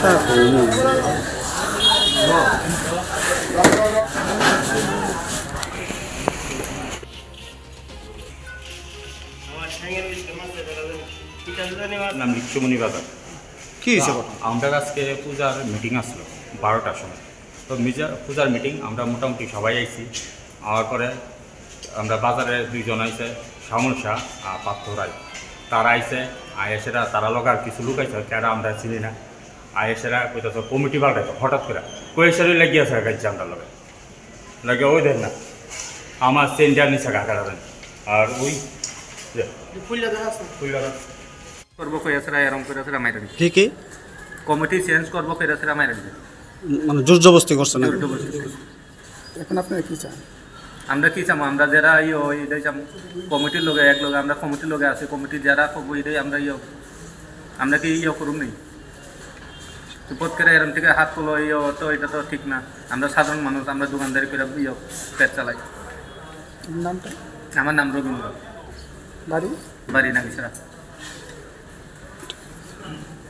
নাম লিচ্ছুমণি বাজার। কি হয়েছে ঘটনা? আমাদের আজকে পূজার মিটিং আসলো বারোটার সময়। তো মিজা পূজার মিটিং আমরা মোটামুটি সবাই আইছি। আওয়ার পরে আমরা বাজারে দুইজন আইছে শ্যামল শাহ আর পার্থ রায়। তারা আইছে আইএসেরা তারা লোক আর কিছু লোক আইছে তারা আমরা চিনি না। আইএসেরা কইতাছে কমিটি পাল্টাইতো হঠাৎ করে। কয়েসারি লাগিয়ে আছে গাইছে আমরা লগে। লাগে ওই দেন না আমার সেন্টার নিচে কাকারা দেন। আর ওই করব কইয়াছরা এরম কইয়াছরা মাইরা দিছে। কি কি? কমিটি চেঞ্জ করব কইয়াছরা মাইরা দিছে। মানে জোর জবস্তি করছে। না এখন আপনারা কি চান? আমরা কি চামো? আমরা যারা ইয়ে এটাই চাম কমিটির লোকে এক লোক আমরা কমিটির লোকে আছি কমিটির যারা করব এটাই আমরা ইয়ে আমরা কি ইয়ে করুম নেই চুপত করে এরম থেকে হাত তোলো ইয়ে তো এটা তো ঠিক না। আমরা সাধারণ মানুষ আমরা দোকানদারি করে ইয়ে পেট চালাই। নামটা? আমার নাম রবীন্দ্র। বাড়ি? বাড়ি নাগিসরা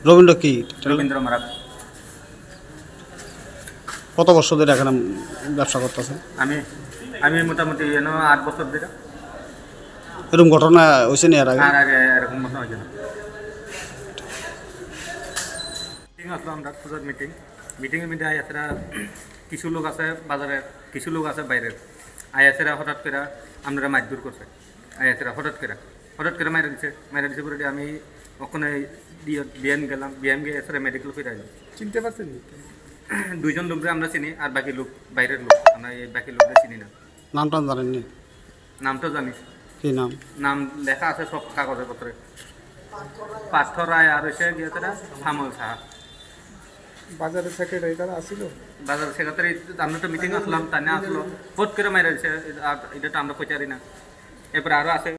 রবীন্দ্র কি? রবীন্দ্র মারাক। কত বছর ধরে এখানে ব্যবসা করতেছে আমি আমি মোটামুটি এন আট বছর ধরে। এরকম ঘটনা হয়েছে নি এর আগে? আর আগে এরকম মতো হয়েছে না। মিটিং আসলো আমরা পূজার মিটিং মিটিংয়ের মধ্যে আয়াসেরা কিছু লোক আছে বাজারে কিছু লোক আছে বাইরের আয়াসেরা হঠাৎ করে আমরা মারধর করছে। আয়াসেরা হঠাৎ করে। হঠাৎ করে মাইরা দিছে। মাইরা দিছে পরে আমি ওখানে বিয়ান গেলাম। বিয়ান গিয়ে এসে মেডিকেল ফিরে এলাম চিনতে পারছেন দুইজন লোকরে আমরা চিনি আর বাকি লোক বাইরের লোক। আমরা এই বাকি লোকদের চিনি না। নামটা জানেননি? নামটা জানিস কি নাম? নাম লেখা আছে সব কাগজে পত্রে পার্থ রায় আর হচ্ছে গিয়েছে শ্যামল সাহা। বাজারের সেক্রেটারি তারা আসিল? বাজার সেক্রেটারি আমরা তো মিটিং আসলাম তানে আসলো। ফোট করে দিছে, এটা তো আমরা পচারি না। এরপরে আরও আছে।